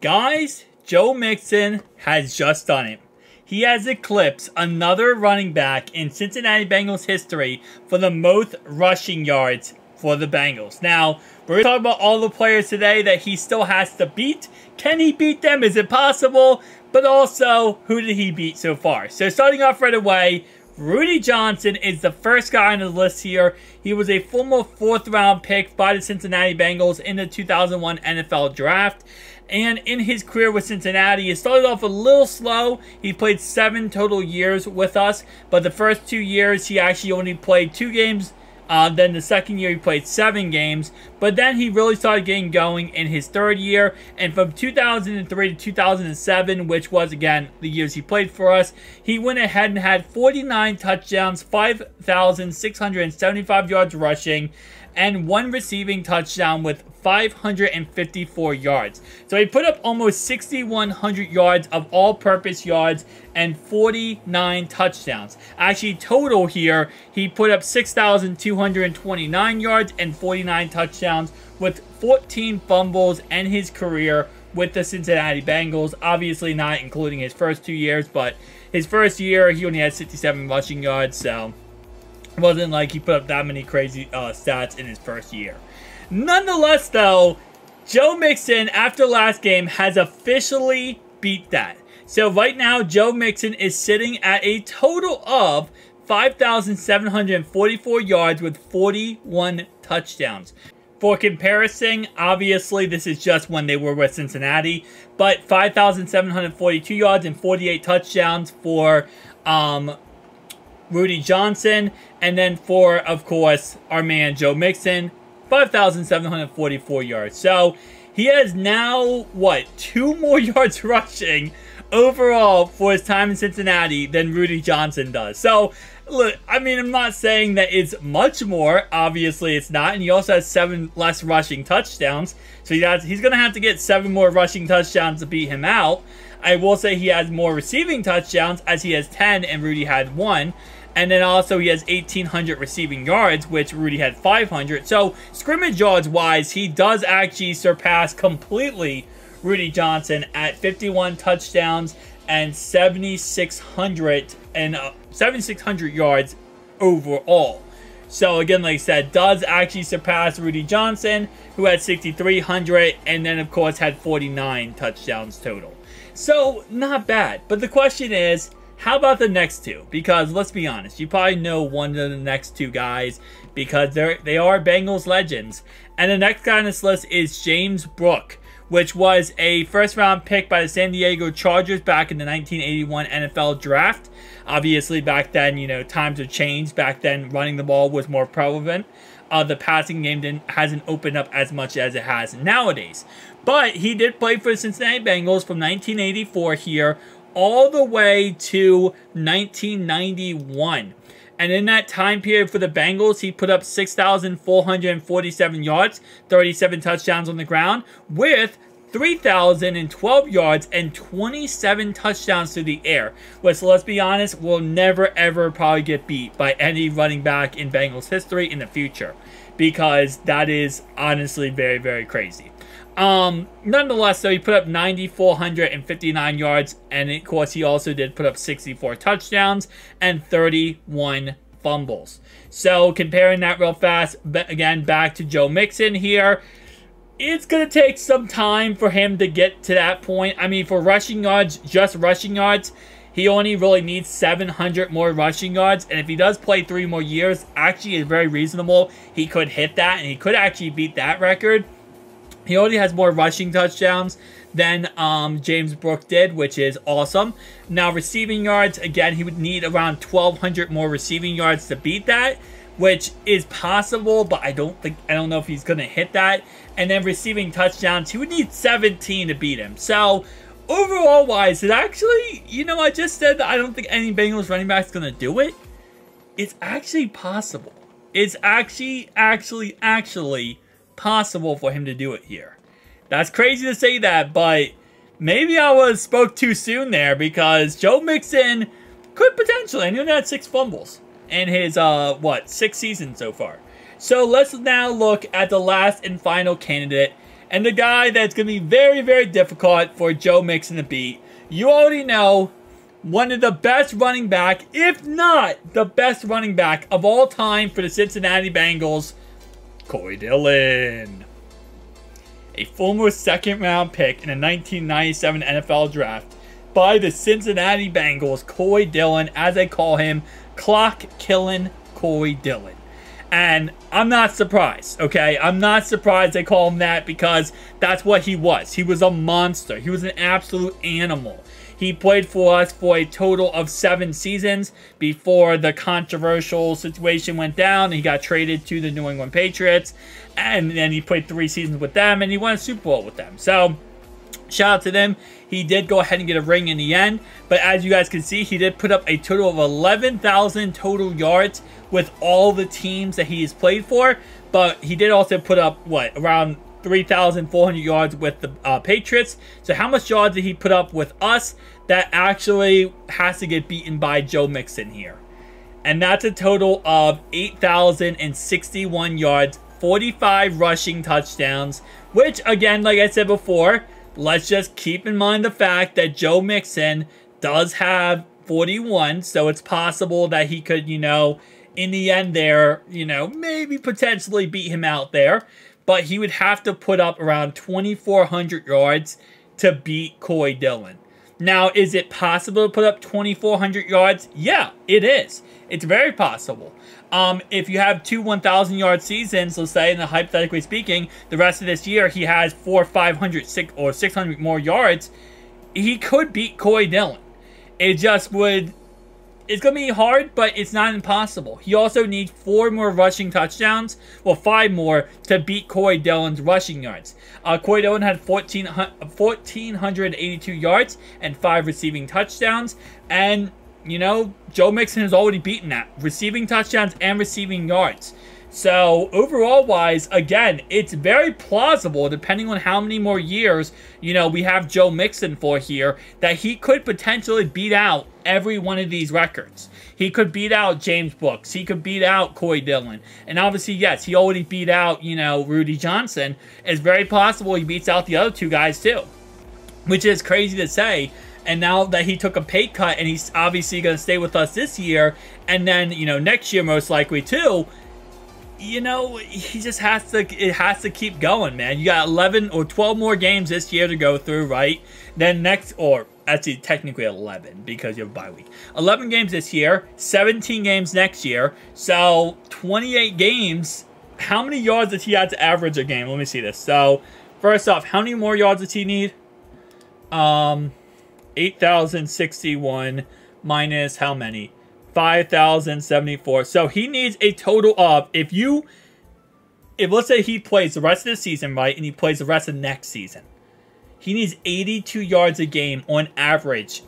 Guys, Joe Mixon has just done it. He has eclipsed another running back in Cincinnati Bengals history for the most rushing yards for the Bengals. Now, we're going to talk about all the players today that he still has to beat. Can he beat them? Is it possible? But also, who did he beat so far? So starting off right away, Rudi Johnson is the first guy on the list here. He was a former fourth round pick by the Cincinnati Bengals in the 2001 NFL Draft. And in his career with Cincinnati, he started off a little slow. He played seven total years with us, but the first two years he actually only played two games uh, then the second year he played seven games, but then he really started getting going in his third year. And from 2003 to 2007, which was again the years he played for us, he went ahead and had 49 touchdowns, 5,675 yards rushing, and one receiving touchdown with 554 yards. So he put up almost 6,100 yards of all-purpose yards and 49 touchdowns. Actually, total here, he put up 6,229 yards and 49 touchdowns with 14 fumbles in his career with the Cincinnati Bengals. Obviously not including his first two years, but his first year, he only had 67 rushing yards, so it wasn't like he put up that many crazy uh, stats in his first year. Nonetheless, though, Joe Mixon, after last game, has officially beat that. So right now, Joe Mixon is sitting at a total of 5,744 yards with 41 touchdowns. For comparison, obviously this is just when they were with Cincinnati, but 5,742 yards and 48 touchdowns for um, Rudi Johnson, and then for, of course, our man Joe Mixon, 5,744 yards. So he has now, what, two more yards rushing overall for his time in Cincinnati than Rudi Johnson does. So, look, I mean, I'm not saying that it's much more. Obviously, it's not. And he also has seven less rushing touchdowns. So he has, he's going to have to get seven more rushing touchdowns to beat him out. I will say he has more receiving touchdowns as he has 10 and Rudi had one. And then also he has 1,800 receiving yards, which Rudi had 500. So scrimmage yards wise, he does actually surpass completely Rudi Johnson at 51 touchdowns and 7,600 and uh, 7,600 yards overall. So again, like I said, does actually surpass Rudi Johnson, who had 6,300, and then of course had 49 touchdowns total. So not bad. But the question is, how about the next two? Because let's be honest, you probably know one of the next two guys because they're they are Bengals legends. And the next guy on this list is James Brooks, which was a first round pick by the San Diego Chargers back in the 1981 NFL draft. Obviously, back then, you know, times have changed. Back then, running the ball was more prevalent. Uh, the passing game didn't, hasn't opened up as much as it has nowadays. But he did play for the Cincinnati Bengals from 1984 here all the way to 1991. And in that time period for the Bengals, he put up 6,447 yards, 37 touchdowns on the ground, with 3,012 yards and 27 touchdowns through the air. Which, let's be honest, will never ever probably get beat by any running back in Bengals history in the future. Because that is honestly very, very crazy. Um, nonetheless, though, he put up 9,459 yards, and of course, he also did put up 64 touchdowns and 31 fumbles. So, comparing that real fast, again, back to Joe Mixon here, it's going to take some time for him to get to that point. I mean, for rushing yards, just rushing yards, he only really needs 700 more rushing yards, and if he does play three more years, actually is very reasonable. He could hit that, and he could actually beat that record. He already has more rushing touchdowns than um, James Brooks did, which is awesome. Now, receiving yards, again, he would need around 1,200 more receiving yards to beat that, which is possible, but I don't think, I don't know if he's going to hit that. And then receiving touchdowns, he would need 17 to beat him. So, overall wise, it actually, you know, I just said that I don't think any Bengals running back is going to do it. It's actually possible. It's actually, actually, actually possible for him to do it here. That's crazy to say that, but maybe I was spoke too soon there because Joe Mixon could potentially, and he only had six fumbles in his, uh, what, six seasons so far. So let's now look at the last and final candidate, And the guy that's going to be very, very difficult for Joe Mixon to beat, you already know, one of the best running back, if not the best running back of all time for the Cincinnati Bengals, Corey Dillon. A former second round pick in the 1997 NFL Draft by the Cincinnati Bengals, Corey Dillon, as they call him, clock killing Corey Dillon. And I'm not surprised, okay? I'm not surprised they call him that because that's what he was. He was a monster. He was an absolute animal. He played for us for a total of seven seasons before the controversial situation went down. He got traded to the New England Patriots, and then he played three seasons with them, and he won a Super Bowl with them. So, shout out to them. He did go ahead and get a ring in the end, but as you guys can see, he did put up a total of 11,000 total yards with all the teams that he has played for, but he did also put up, what, around 3,400 yards with the uh, Patriots. So how much yards did he put up with us? That actually has to get beaten by Joe Mixon here. And that's a total of 8,061 yards, 45 rushing touchdowns, which again, like I said before, let's just keep in mind the fact that Joe Mixon does have 41, so it's possible that he could, you know, in the end there, you know, maybe potentially beat him out there but he would have to put up around 2,400 yards to beat Corey Dillon. Now, is it possible to put up 2,400 yards? Yeah, it is. It's very possible. Um, if you have two 1,000 yard seasons, let's say, in the hypothetically speaking, the rest of this year he has four, 500, six, or 600 more yards, he could beat Corey Dillon. It just would it's going to be hard, but it's not impossible. He also needs four more rushing touchdowns, well, five more, to beat Corey Dillon's rushing yards. Uh, Corey Dillon had 14, 1,482 yards and five receiving touchdowns, and, you know, Joe Mixon has already beaten that. Receiving touchdowns and receiving yards. So overall wise, again, it's very plausible, depending on how many more years, you know, we have Joe Mixon for here, that he could potentially beat out every one of these records. He could beat out James Brooks. He could beat out Corey Dillon. And obviously, yes, he already beat out, you know, Rudi Johnson. It's very possible he beats out the other two guys too. Which is crazy to say, and now that he took a pay cut and he's obviously going to stay with us this year and then you know next year most likely too you know, he just has to, it has to keep going, man. You got 11 or 12 more games this year to go through, right? Then next, or actually technically 11 because you have a bye week. 11 games this year, 17 games next year. So 28 games. How many yards does he have to average a game? Let me see this. So first off, how many more yards does he need? Um, 8,061 minus how many? 5,074. So he needs a total of, if you, if let's say he plays the rest of the season, right, and he plays the rest of next season, he needs 82 yards a game on average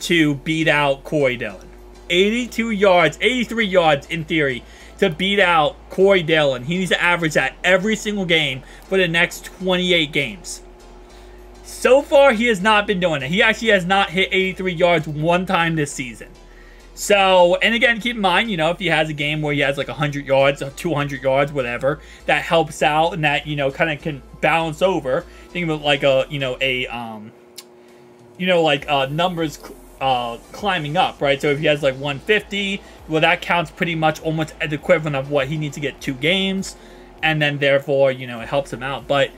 to beat out Corey Dillon. 82 yards, 83 yards in theory to beat out Corey Dillon. He needs to average that every single game for the next 28 games. So far, he has not been doing it. He actually has not hit 83 yards one time this season. So, and again, keep in mind, you know, if he has a game where he has like 100 yards, 200 yards, whatever, that helps out and that, you know, kind of can balance over. Think of it like a, you know, a, um, you know, like uh, numbers uh, climbing up, right? So if he has like 150, well, that counts pretty much almost as equivalent of what he needs to get two games. And then therefore, you know, it helps him out. But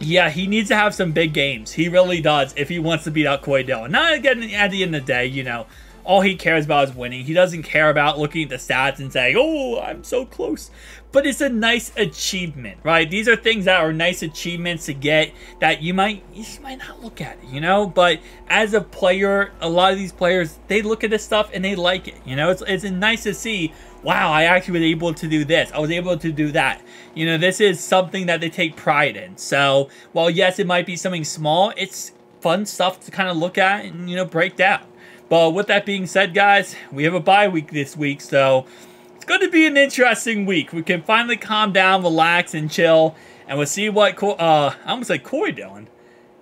yeah, he needs to have some big games. He really does if he wants to beat out Corey Dillon. Not again at the end of the day, you know, all he cares about is winning. He doesn't care about looking at the stats and saying, oh, I'm so close. But it's a nice achievement, right? These are things that are nice achievements to get that you might you might not look at you know? But as a player, a lot of these players, they look at this stuff and they like it, you know? It's, it's nice to see, wow, I actually was able to do this. I was able to do that. You know, this is something that they take pride in. So, while yes, it might be something small, it's fun stuff to kind of look at and, you know, break down. But with that being said, guys, we have a bye week this week, so it's going to be an interesting week. We can finally calm down, relax, and chill, and we'll see what, uh, I almost like Corey Dillon,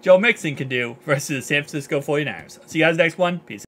Joe Mixon can do versus the San Francisco 49ers. See you guys next one. Peace.